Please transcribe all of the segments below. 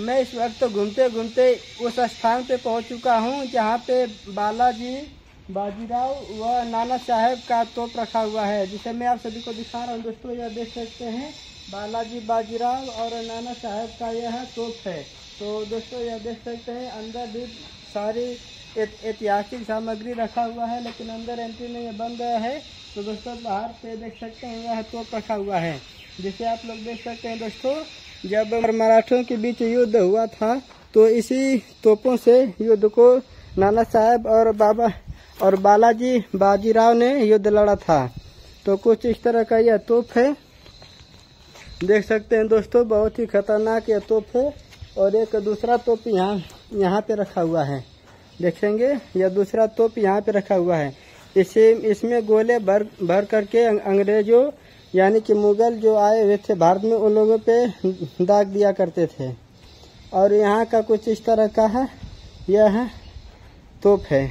मैं इस वक्त घूमते घूमते उस स्थान पे पहुँच चुका हूँ, जहाँ पे बालाजी, बाजीराव व नाना साहेब का तोप रखा हुआ है, जिसे मैं आप सभी को दिखा रहा हूँ। दोस्तों, यह देख सकते हैं, बालाजी, बाजीराव और नाना साहेब का यह तोप है। तो दोस्तों, यह देख सकते हैं, अंदर भी सारी ऐतिहासिक सामग्री रखा हुआ है, लेकिन अंदर एंट्री नहीं बन गया है। तो दोस्तों, बाहर पे देख सकते हैं, यह तोप रखा हुआ है, जिसे आप लोग देख सकते हैं। दोस्तों जब मराठों के बीच युद्ध हुआ था तो इसी तोपों से युद्ध को नाना साहब और बाबा और बालाजी बाजीराव ने युद्ध लड़ा था। तो कुछ इस तरह का यह तोप है। देख सकते हैं दोस्तों, बहुत ही खतरनाक यह तोप है और एक दूसरा तोप यहाँ यहाँ पे रखा हुआ है। देखेंगे, यह दूसरा तोप यहाँ पे रखा हुआ है। इसे, इसमें गोले भर भर करके अंग्रेज़ों यानी कि मुगल जो आए हुए थे भारत में, उन लोगों पे दाग दिया करते थे। और यहाँ का कुछ इस तरह का है, यह है तोप है।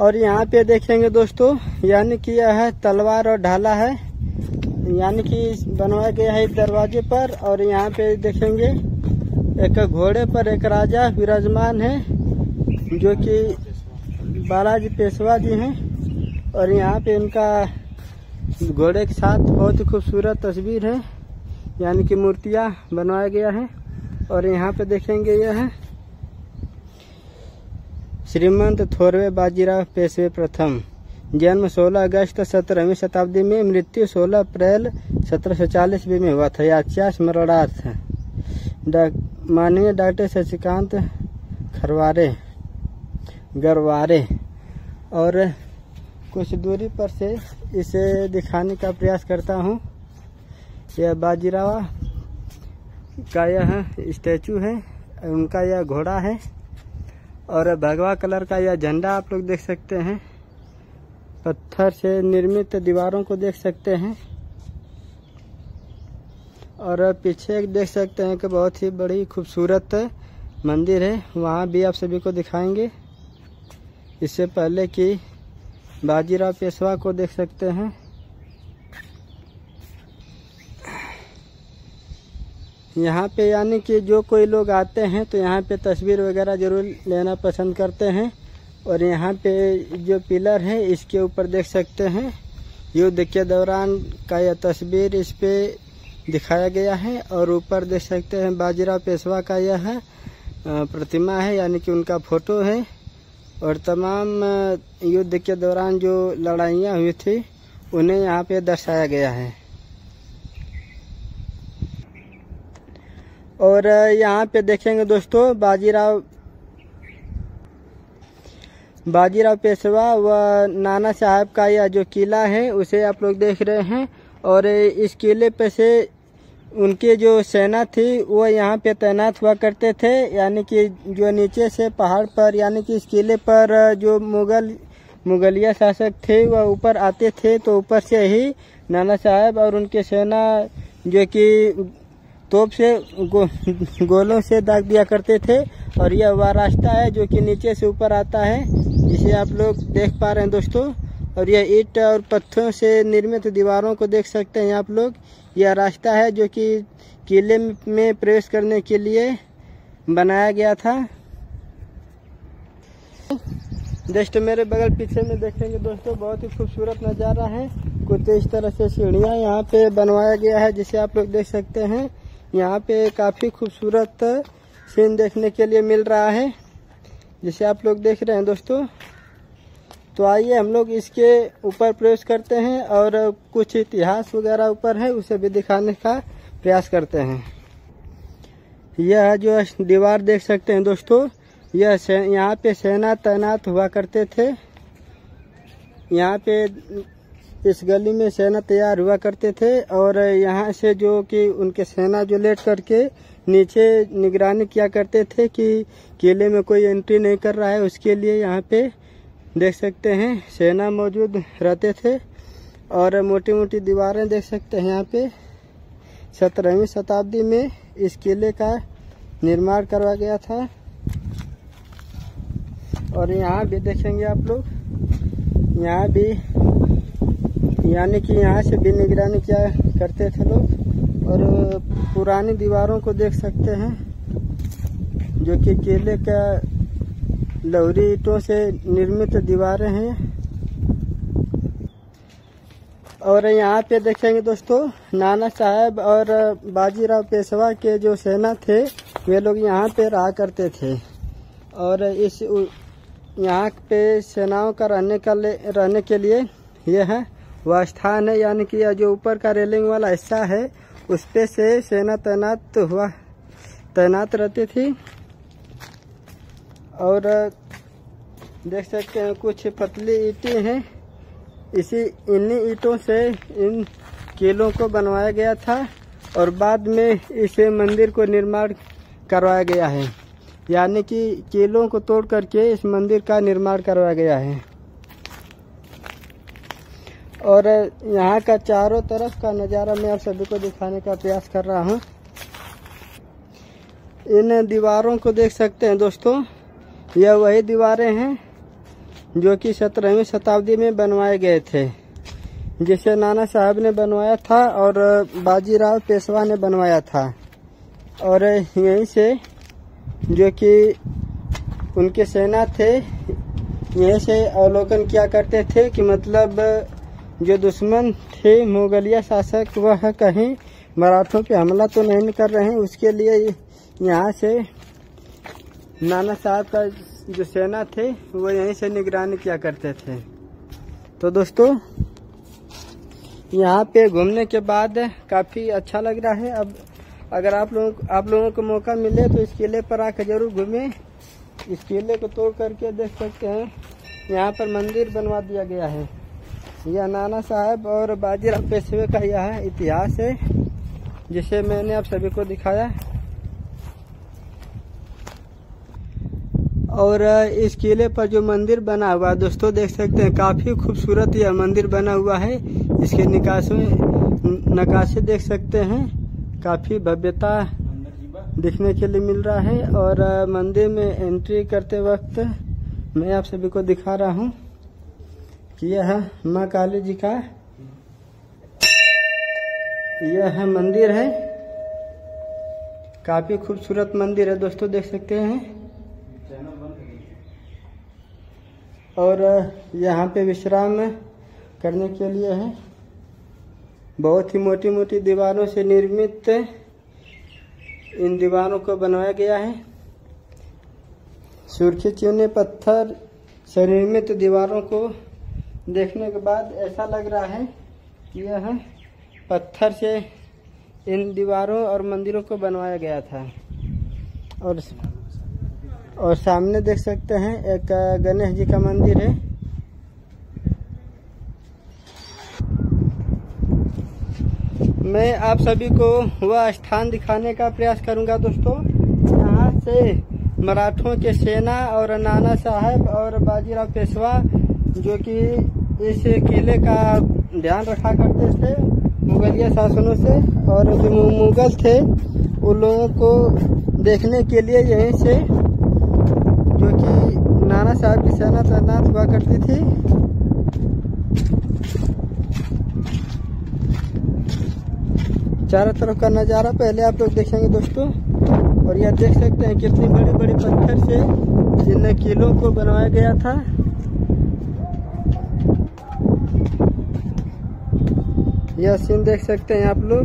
और यहाँ पे देखेंगे दोस्तों, यानी कि यह है तलवार और ढाला है। यानी कि बनवाया गया है दरवाजे पर, और यहाँ पे देखेंगे, एक घोड़े पर एक राजा विराजमान है, जो कि बालाजी पेशवा जी हैं। और यहाँ पे उनका घोड़े के साथ बहुत ही खूबसूरत तस्वीर है। यानी कि मूर्तियाँ बनवाया गया है और यहाँ पे देखेंगे यह है। श्रीमंत थोरवे बाजीराव पेशवे प्रथम, जन्म 16 अगस्त सत्रहवीं शताब्दी में मृत्यु 16 अप्रैल सत्रह सौ चालीस में हुआ था। याच्या स्मरणार्थ माननीय डॉक्टर शशिकांत खरवारे, गरवारे और कुछ दूरी पर से इसे दिखाने का प्रयास करता हूँ। यह बाजीरावा का यह स्टैचू है, उनका यह घोड़ा है, और भगवा कलर का यह झंडा आप लोग देख सकते हैं। पत्थर से निर्मित दीवारों को देख सकते हैं। और पीछे देख सकते हैं कि बहुत ही बड़ी खूबसूरत मंदिर है, वहाँ भी आप सभी को दिखाएँगे। इससे पहले कि बाजीराव पेशवा को देख सकते हैं। यहाँ पे यानी कि जो कोई लोग आते हैं तो यहाँ पे तस्वीर वगैरह ज़रूर लेना पसंद करते हैं। और यहाँ पे जो पिलर है, इसके ऊपर देख सकते हैं। युद्ध के दौरान का यह तस्वीर इस पे दिखाया गया है और ऊपर देख सकते हैं बाजीराव पेशवा का यह प्रतिमा है, यानी कि उनका फ़ोटो है। और तमाम युद्ध के दौरान जो लड़ाइयाँ हुई थी, उन्हें यहाँ पे दर्शाया गया है। और यहाँ पे देखेंगे दोस्तों, बाजीराव बाजीराव पेशवा व नाना साहब का यह जो किला है, उसे आप लोग देख रहे हैं। और इस किले पे से उनकी जो सेना थी वो यहाँ पे तैनात हुआ करते थे यानी कि जो नीचे से पहाड़ पर यानी कि इस किले पर जो मुगल मुगलिया शासक थे वह ऊपर आते थे तो ऊपर से ही नाना साहब और उनके सेना जो कि तोप से गो, गोलों से दाग दिया करते थे और यह वह रास्ता है जो कि नीचे से ऊपर आता है जिसे आप लोग देख पा रहे हैं दोस्तों और यह ईट और पत्थरों से निर्मित दीवारों को देख सकते हैं आप लोग। यह रास्ता है जो कि किले में प्रवेश करने के लिए बनाया गया था। जस्ट मेरे बगल पीछे में देखेंगे दोस्तों, बहुत ही खूबसूरत नज़ारा है। कुछ इस तरह से सीढ़ियाँ यहाँ पे बनवाया गया है, जिसे आप लोग देख सकते हैं। यहाँ पे काफ़ी खूबसूरत सीन देखने के लिए मिल रहा है, जिसे आप लोग देख रहे हैं दोस्तों। तो आइए हम लोग इसके ऊपर प्रवेश करते हैं और कुछ इतिहास वगैरह ऊपर है, उसे भी दिखाने का प्रयास करते हैं। यह जो दीवार देख सकते हैं दोस्तों, यह यहाँ पे सेना तैनात हुआ करते थे। यहाँ पे इस गली में सेना तैयार हुआ करते थे और यहाँ से जो कि उनके सेना जो लेट करके नीचे निगरानी किया करते थे कि किले में कोई एंट्री नहीं कर रहा है, उसके लिए यहाँ पे देख सकते हैं, सेना मौजूद रहते थे और मोटी मोटी दीवारें देख सकते हैं यहाँ पे। सत्रहवीं शताब्दी में इस किले का निर्माण करवा गया था। और यहाँ भी देखेंगे आप लोग, यहाँ भी यानी कि यहाँ से भी निगरानी किया करते थे लोग और पुरानी दीवारों को देख सकते हैं, जो कि किले का लहरी ईटों से निर्मित दीवारें हैं। और यहाँ पे देखेंगे दोस्तों नाना साहब और बाजीराव पेशवा के जो सेना थे वे लोग यहाँ पे रहा करते थे। और इस यहाँ पे सेनाओं का रहने का ले, रहने के लिए यह है वह स्थान है यानी कि जो ऊपर का रेलिंग वाला हिस्सा है उस पे से सेना तैनात हुआ तैनात रहती थी। और, देख सकते हैं कुछ पतली ईटें हैं। इसी, इन्हीं ईटों से इन किलों को बनवाया गया था और बाद में इस मंदिर को निर्माण करवाया गया है। यानी कि किलों को तोड़ करके इस मंदिर का निर्माण करवाया गया है। और, यहाँ का चारों तरफ़ का नज़ारा मैं आप सभी को दिखाने का प्रयास कर रहा हूँ। इन दीवारों को देख सकते हैं दोस्तों। यह वही दीवारें हैं जो कि सत्रहवीं शताब्दी में बनवाए गए थे, जिसे नाना साहब ने बनवाया था और बाजीराव पेशवा ने बनवाया था। और यहीं से जो कि उनके सेना थे, यहीं से अवलोकन किया करते थे कि मतलब जो दुश्मन थे, मुगलिया शासक, वह कहीं मराठों पे हमला तो नहीं कर रहे हैं, उसके लिए यहाँ से नाना साहब का जो सेना थे, वो यहीं से निगरानी किया करते थे। तो दोस्तों, यहाँ पे घूमने के बाद काफ़ी अच्छा लग रहा है। अब अगर आप लोग, आप लोगों को मौका मिले तो इस किले पर आकर ज़रूर घूमें। इस किले को तोड़ करके देख सकते हैं, यहाँ पर मंदिर बनवा दिया गया है। यह नाना साहब और बाजीराव पेशवे का यह इतिहास है, जिसे मैंने आप सभी को दिखाया। और इस किले पर जो मंदिर बना हुआ है, दोस्तों देख सकते हैं, काफ़ी खूबसूरत यह मंदिर बना हुआ है। इसके निकासी नकाशे देख सकते हैं, काफ़ी भव्यता दिखने के लिए मिल रहा है। और मंदिर में एंट्री करते वक्त मैं आप सभी को दिखा रहा हूँ कि यह माँ काली जी का, यह मंदिर है। काफ़ी खूबसूरत मंदिर है, दोस्तों देख सकते हैं। और यहाँ पे विश्राम करने के लिए है। बहुत ही मोटी मोटी दीवारों से निर्मित इन दीवारों को बनाया गया है। सुर्खी चूने पत्थर से निर्मित दीवारों को देखने के बाद ऐसा लग रहा है कि यह पत्थर से इन दीवारों और मंदिरों को बनवाया गया था। और और सामने देख सकते हैं, एक गणेश जी का मंदिर है। मैं आप सभी को वह स्थान दिखाने का प्रयास करूँगा, दोस्तों। यहाँ से मराठों के सेना और नाना साहब और बाजीराव पेशवा, जो कि इस किले का ध्यान रखा करते थे, मुगलिया शासनों से और जो मुगल थे, उन लोगों को देखने के लिए यहीं से जो कि नाना साहब की सेना तैनात हुआ करती थी। चारों तरफ़ का नज़ारा पहले आप लोग देखेंगे दोस्तों, और यह देख सकते हैं कितनी बड़ी बड़ी पत्थर से इन किलों को बनवाया गया था। यह सीन देख सकते हैं आप लोग।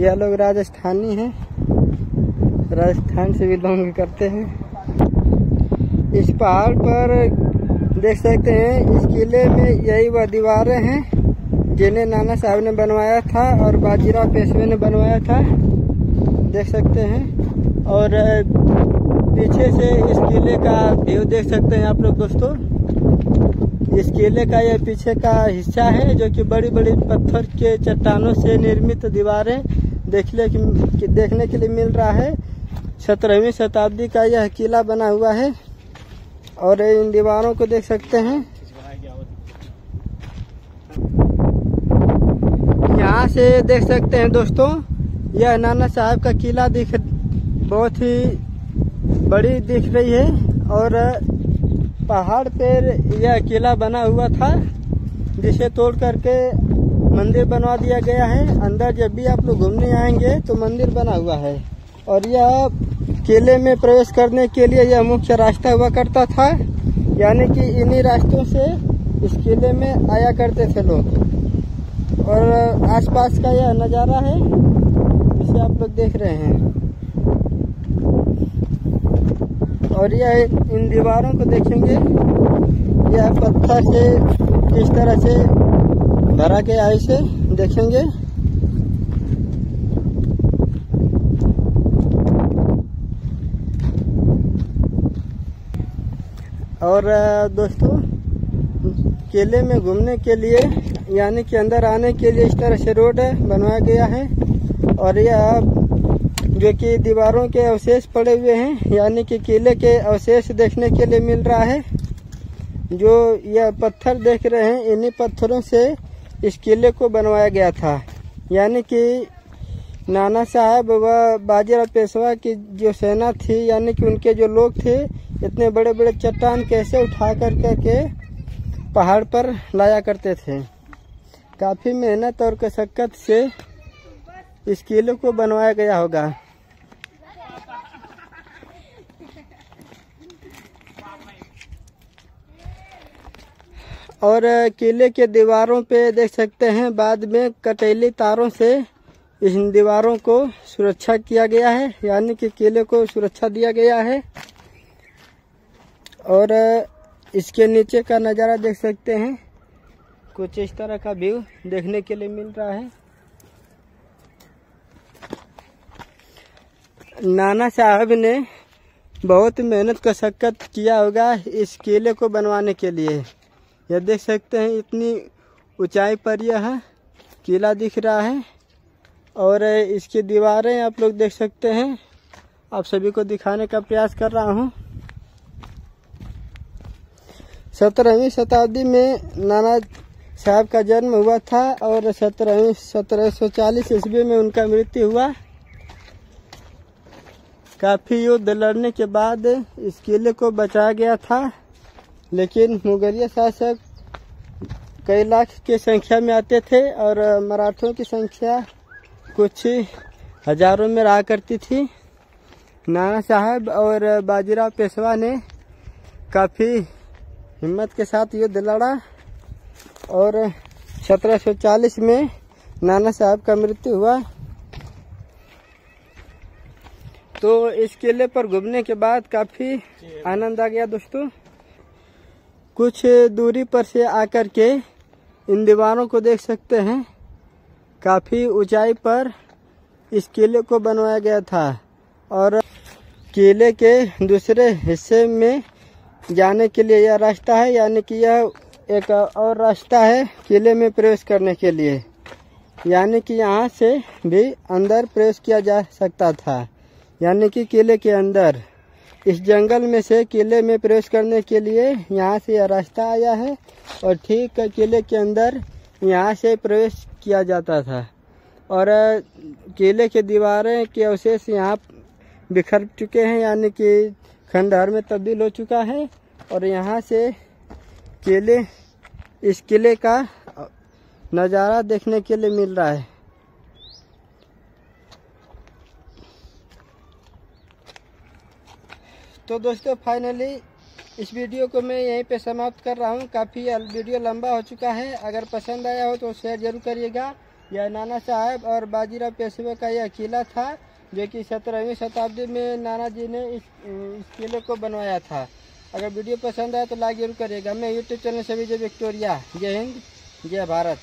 यह लोग राजस्थानी हैं। राजस्थान से बिलोंग करते हैं। इस पहाड़ पर देख सकते हैं, इस किले में यही वह दीवारें हैं, जिन्हें नाना साहब ने बनवाया था और बाजीराव पेशवे ने बनवाया था। देख सकते हैं, और पीछे से इस किले का व्यू देख सकते हैं आप लोग दोस्तों। इस किले का यह पीछे का हिस्सा है, जो कि बड़ी बड़ी पत्थर के चट्टानों से निर्मित दीवारें देखने देखने के लिए मिल रहा है। सत्रहवीं शताब्दी का यह किला बना हुआ है। और इन दीवारों को देख सकते हैं। यहाँ से देख सकते हैं दोस्तों, यह नाना साहब का किला दिख, बहुत ही बड़ी दिख रही है। और पहाड़ पर यह किला बना हुआ था, जिसे तोड़ करके मंदिर बनवा दिया गया है। अंदर जब भी आप लोग घूमने आएँगे तो मंदिर बना हुआ है। और यह किले में प्रवेश करने के लिए यह मुख्य रास्ता हुआ करता था। यानी कि इन्हीं रास्तों से इस किले में आया करते थे लोग। और आसपास का यह नज़ारा है, जिसे आप लोग देख रहे हैं। और यह इन दीवारों को देखेंगे। यह पत्थर से किस तरह से भरा के आई से देखेंगे। और दोस्तों, किले में घूमने के लिए, यानी कि अंदर आने के लिए इस तरह से रोड बनवाया गया है। और यह, जो कि दीवारों के अवशेष पड़े हुए हैं, यानी कि किले के अवशेष देखने के लिए मिल रहा है। जो यह पत्थर देख रहे हैं, इन्हीं पत्थरों से इस किले को बनवाया गया था। यानी कि नाना साहब व बाजीराव पेशवा की जो सेना थी, यानी कि उनके जो लोग थे, इतने बड़े बड़े चट्टान कैसे उठा कर के पहाड़ पर लाया करते थे। काफ़ी मेहनत और कशक्कत से इस किले को बनवाया गया होगा। और किले के दीवारों पे देख सकते हैं, बाद में कटेली तारों से इन दीवारों को सुरक्षा किया गया है, यानी कि किले को सुरक्षा दिया गया है। और, इसके नीचे का नज़ारा देख सकते हैं। कुछ इस तरह का व्यू देखने के लिए मिल रहा है। नाना साहब ने बहुत मेहनत का शक्कत किया होगा इस किले को बनवाने के लिए। यह देख सकते हैं, इतनी ऊंचाई पर यह किला दिख रहा है। और इसकी दीवारें आप लोग देख सकते हैं। आप सभी को दिखाने का प्रयास कर रहा हूँ। सत्रहवीं शताब्दी में नाना साहब का जन्म हुआ था और सत्रहवीं, सत्रह सौ चालीस ईस्वी में उनका मृत्यु हुआ। काफ़ी युद्ध लड़ने के बाद इस किले को बचाया गया था, लेकिन मुगलिया शासक कई लाख की संख्या में आते थे और मराठों की संख्या कुछ हज़ारों में रहा करती थी। नाना साहब और बाजीराव पेशवा ने काफ़ी हिम्मत के साथ युद्ध लड़ा और 1740 में नाना साहब का मृत्यु हुआ। तो इस किले पर घूमने के बाद काफ़ी आनंद आ गया दोस्तों। कुछ दूरी पर से आकर के इन दीवारों को देख सकते हैं। काफ़ी ऊंचाई पर इस किले को बनवाया गया था और किले के दूसरे हिस्से में जाने के लिए यह रास्ता है, यानी कि यह एक और रास्ता है किले में प्रवेश करने के लिए। यानी कि यहाँ से भी अंदर प्रवेश किया जा सकता था। यानी कि किले के अंदर। इस जंगल में से किले में प्रवेश करने के लिए यहाँ से यह रास्ता आया है और ठीक किले के अंदर यहाँ से प्रवेश किया जाता था। और किले के दीवारें के अवशेष यहाँ बिखर चुके हैं, यानी कि खंडहर में तब्दील हो चुका है। और यहाँ से केले, इस किले का नज़ारा देखने के लिए मिल रहा है। तो दोस्तों, फाइनली इस वीडियो को मैं यहीं पे समाप्त कर रहा हूँ। काफ़ी वीडियो लंबा हो चुका है। अगर पसंद आया हो तो शेयर ज़रूर करिएगा। यह नाना साहब और बाजीराव पेशवे का यह किला था जो कि सत्रहवीं शताब्दी में नाना जी ने इस, किले को बनवाया था। अगर वीडियो पसंद आया तो लाइक ज़रूर करिएगा। मैं यूट्यूब चैनल से विजय विक्टोरिया। जय हिंद जय भारत।